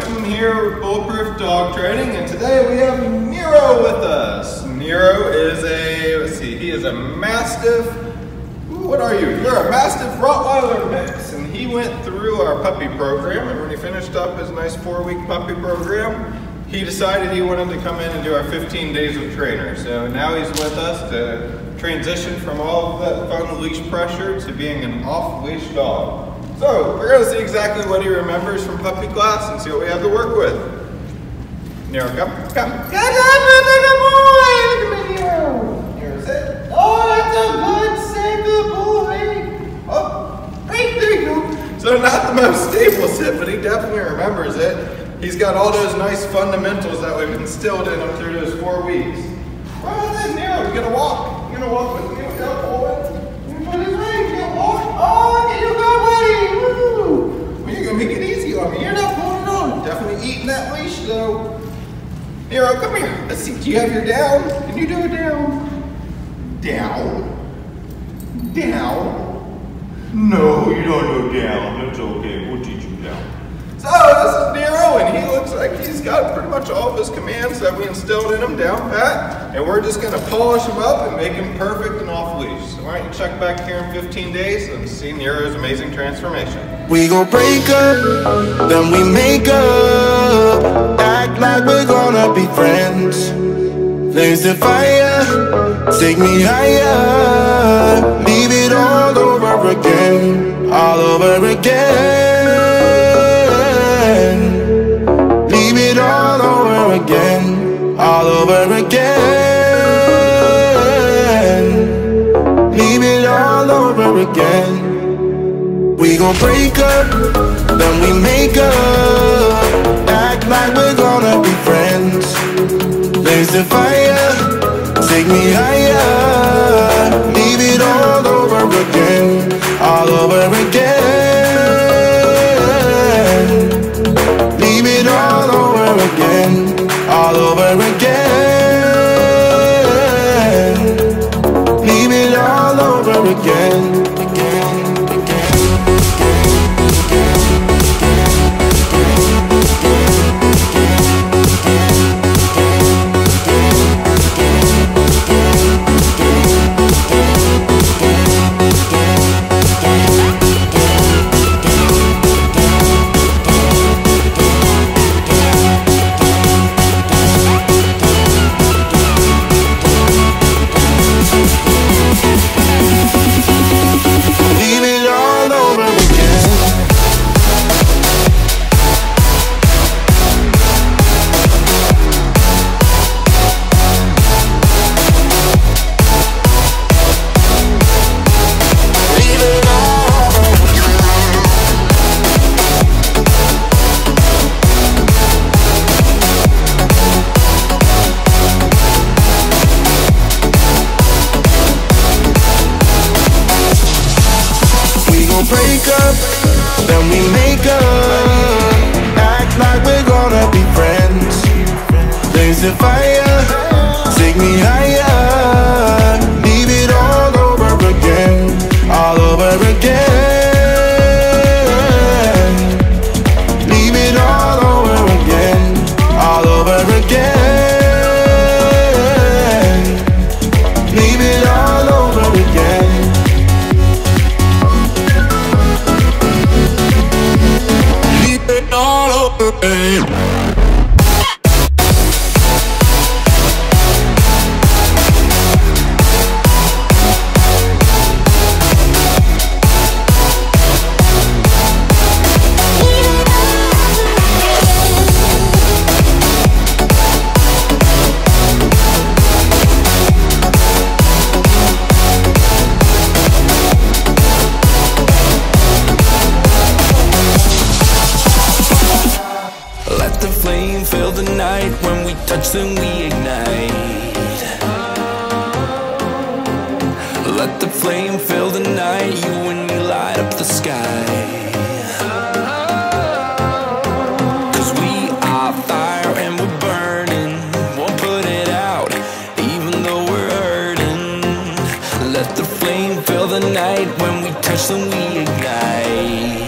Quentin here with Bulletproof Dog Training, and today we have Nero with us. Nero is a, let's see, he is a Mastiff, what are you? You're a Mastiff Rottweiler mix, and he went through our puppy program, and when he finished up his nice four-week puppy program, he decided he wanted to come in and do our 15 days of trainer. So now he's with us to transition from all of that fun leash pressure to being an off-leash dog. So we're gonna see exactly what he remembers from puppy class and see what we have to work with. Nero, come, come. Good job, good boy. Look at me, Nero. Nero, sit. Oh, that's a good, good boy. Oh, great, there you go. So not the most stable sit, but he definitely remembers it. He's got all those nice fundamentals that we've instilled in him through those four weeks. Well, then, Nero, you gotta walk. You're gonna walk with me. Go, boy. You put his ring. You gotta walk. Oh, look at you go, buddy. Woo. Well, you're gonna on me. You're not pulling on. Definitely eating that leash, though. Nero, come here. Let's see. Do you have your down? Can you do a down? Down. Down. No, you don't know down. That's okay. We'll teach you down. So this is Nero, and he looks like he's got pretty much all of his commands that we instilled in him down pat, and we're just gonna polish them up and make them perfect and off leash. So why don't you check back here in 15 days and see Nero's amazing transformation. We gon' break up, then we make up. Act like we're gonna be friends. Blaze the fire, take me higher. Leave it all over again, all over again. Leave it all over again, all over again. Again. We gon' break up, then we make up. Act like we're gonna be friends. Blaze the fire, take me higher. Leave it all over again, break up, then we make up. Act like we're gonna be friends. Blaze the fire, take me higher. Touch then we ignite Let the flame fill the night you and me light up the sky. Cause we are fire and we're burning Won't put it out even though we're hurting. Let the flame fill the night when we touch then we ignite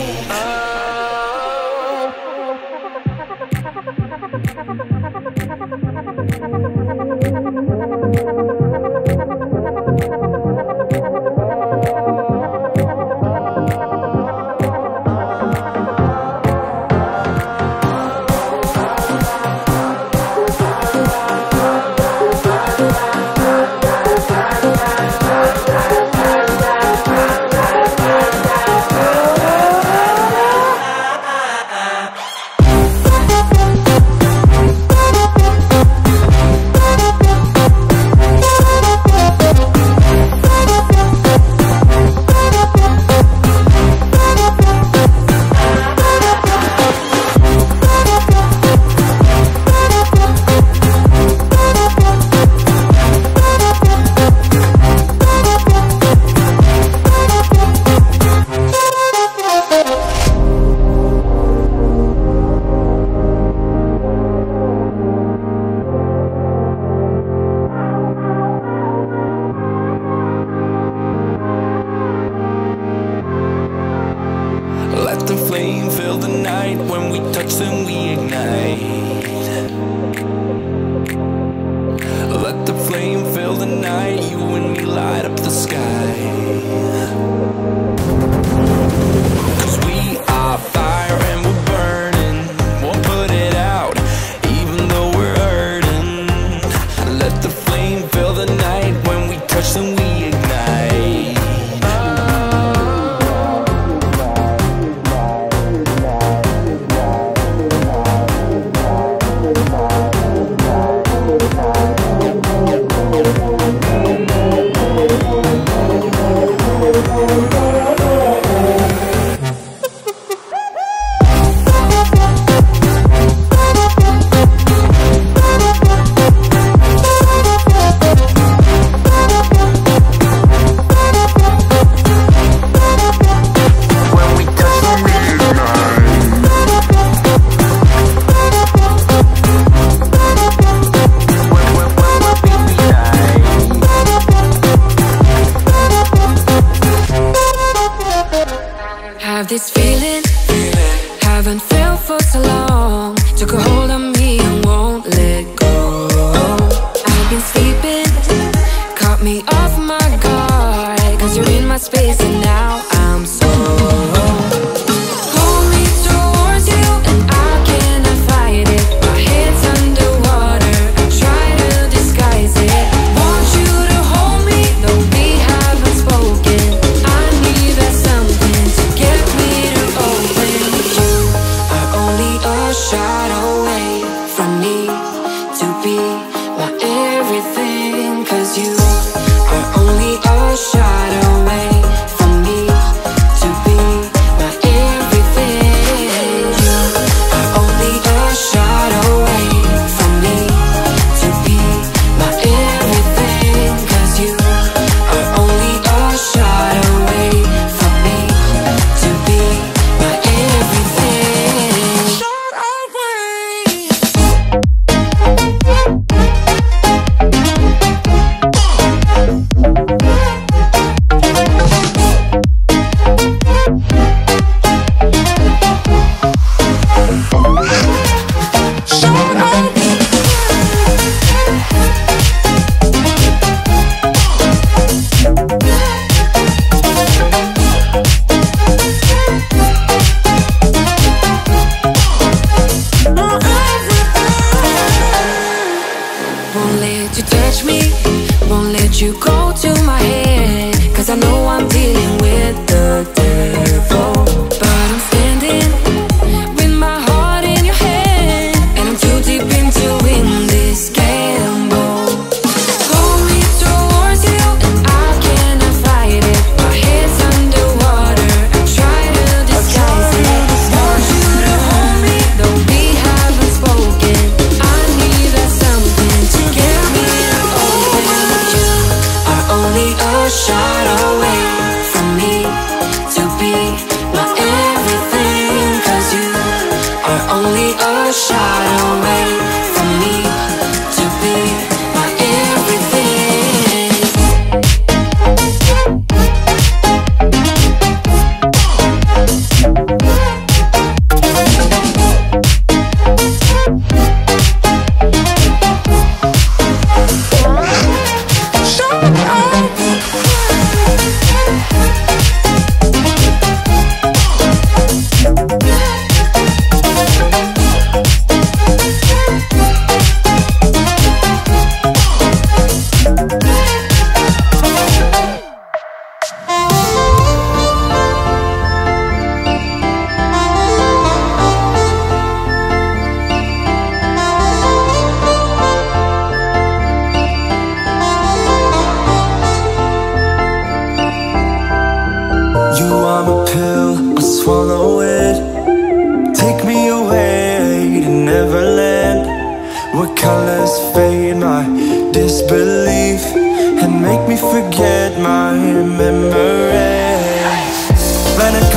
only a shot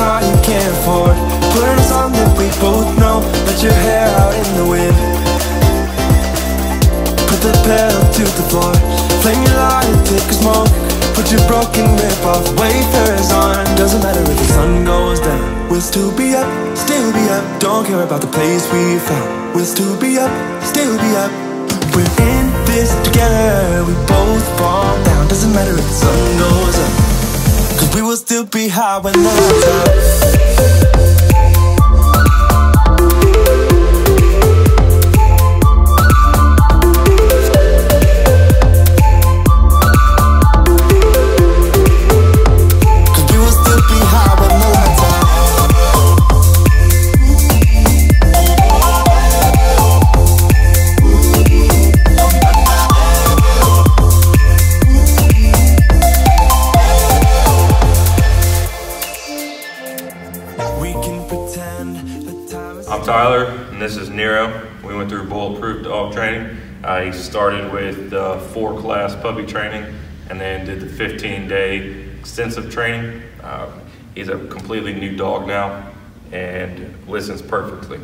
car you can't afford, put on song that we both know. Let your hair out in the wind. Put the pedal to the floor, flame your light and take a smoke. Put your broken rip off, wafers on. Doesn't matter if the sun goes down. We'll still be up, still be up. Don't care about the place we found. We'll still be up, still be up. We're in this together. We both fall down. Doesn't matter if the sun goes up. We will still be high when the lights. Went through bulletproof dog training. Uh, he started with uh, four class puppy training and then did the 15 day extensive training. Um, he's a completely new dog now and listens perfectly.